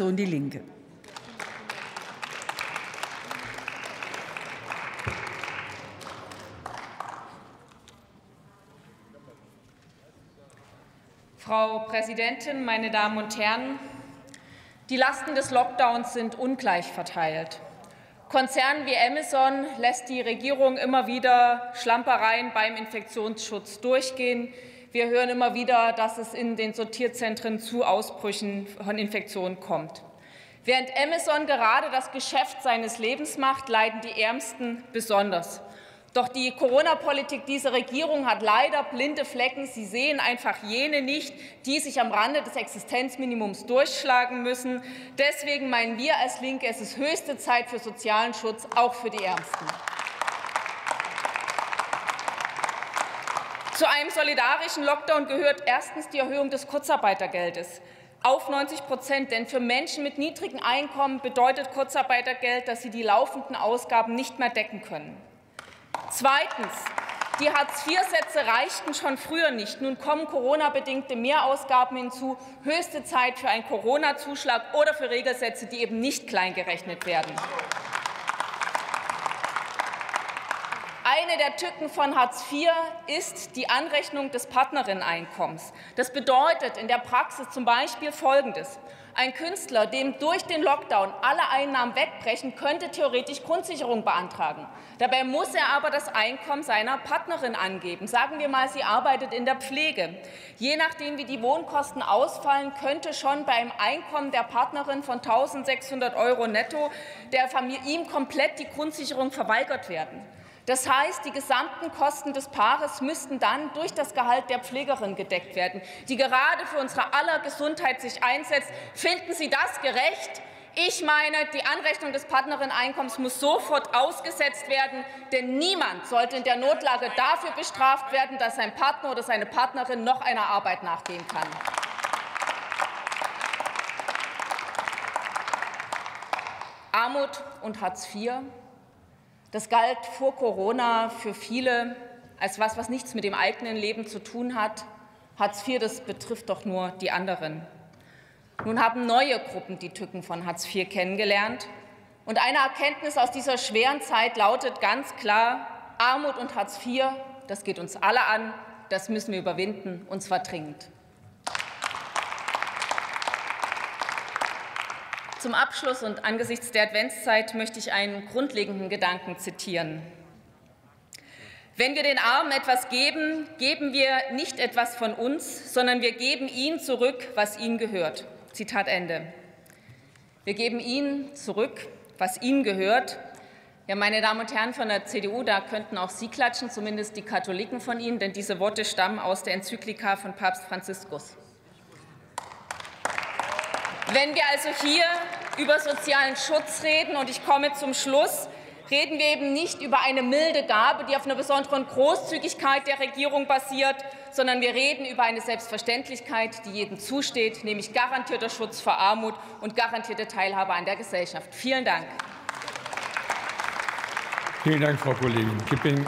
Fraktion Die Linke. Frau Präsidentin, meine Damen und Herren! Die Lasten des Lockdowns sind ungleich verteilt. Konzernen wie Amazon lässt die Regierung immer wieder Schlampereien beim Infektionsschutz durchgehen. Wir hören immer wieder, dass es in den Sortierzentren zu Ausbrüchen von Infektionen kommt. Während Amazon gerade das Geschäft seines Lebens macht, leiden die Ärmsten besonders. Doch die Corona-Politik dieser Regierung hat leider blinde Flecken. Sie sehen einfach jene nicht, die sich am Rande des Existenzminimums durchschlagen müssen. Deswegen meinen wir als Linke, es ist höchste Zeit für sozialen Schutz, auch für die Ärmsten. Zu einem solidarischen Lockdown gehört erstens die Erhöhung des Kurzarbeitergeldes auf 90 Prozent. Denn für Menschen mit niedrigen Einkommen bedeutet Kurzarbeitergeld, dass sie die laufenden Ausgaben nicht mehr decken können. Zweitens. Die Hartz-IV-Sätze reichten schon früher nicht. Nun kommen Corona-bedingte Mehrausgaben hinzu. Höchste Zeit für einen Corona-Zuschlag oder für Regelsätze, die eben nicht kleingerechnet werden. Eine der Tücken von Hartz IV ist die Anrechnung des Partnerinneneinkommens. Das bedeutet in der Praxis zum Beispiel Folgendes. Ein Künstler, dem durch den Lockdown alle Einnahmen wegbrechen, könnte theoretisch Grundsicherung beantragen. Dabei muss er aber das Einkommen seiner Partnerin angeben. Sagen wir mal, sie arbeitet in der Pflege. Je nachdem, wie die Wohnkosten ausfallen, könnte schon beim Einkommen der Partnerin von 1.600 Euro netto der Familie ihm komplett die Grundsicherung verweigert werden. Das heißt, die gesamten Kosten des Paares müssten dann durch das Gehalt der Pflegerin gedeckt werden, die gerade für unsere aller Gesundheit sich einsetzt. Finden Sie das gerecht? Ich meine, die Anrechnung des Partnerinneneinkommens muss sofort ausgesetzt werden, denn niemand sollte in der Notlage dafür bestraft werden, dass sein Partner oder seine Partnerin noch einer Arbeit nachgehen kann. Armut und Hartz IV das galt vor Corona für viele als etwas, was nichts mit dem eigenen Leben zu tun hat. Hartz IV, das betrifft doch nur die anderen. Nun haben neue Gruppen die Tücken von Hartz IV kennengelernt. Und eine Erkenntnis aus dieser schweren Zeit lautet ganz klar, Armut und Hartz IV, das geht uns alle an, das müssen wir überwinden, und zwar dringend. Zum Abschluss und angesichts der Adventszeit möchte ich einen grundlegenden Gedanken zitieren. Wenn wir den Armen etwas geben, geben wir nicht etwas von uns, sondern wir geben ihnen zurück, was ihnen gehört. Zitat Ende. Wir geben ihnen zurück, was ihnen gehört. Ja, meine Damen und Herren von der CDU, da könnten auch Sie klatschen, zumindest die Katholiken von Ihnen, denn diese Worte stammen aus der Enzyklika von Papst Franziskus. Wenn wir also hier über sozialen Schutz reden, und ich komme zum Schluss, reden wir eben nicht über eine milde Gabe, die auf einer besonderen Großzügigkeit der Regierung basiert, sondern wir reden über eine Selbstverständlichkeit, die jedem zusteht, nämlich garantierter Schutz vor Armut und garantierte Teilhabe an der Gesellschaft. Vielen Dank. Vielen Dank, Frau Kollegin Kipping.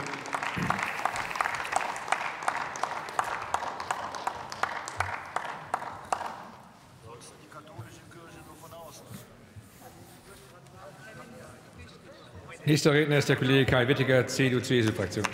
Nächster Redner ist der Kollege Kai Wittiger, CDU-CSU-Fraktion.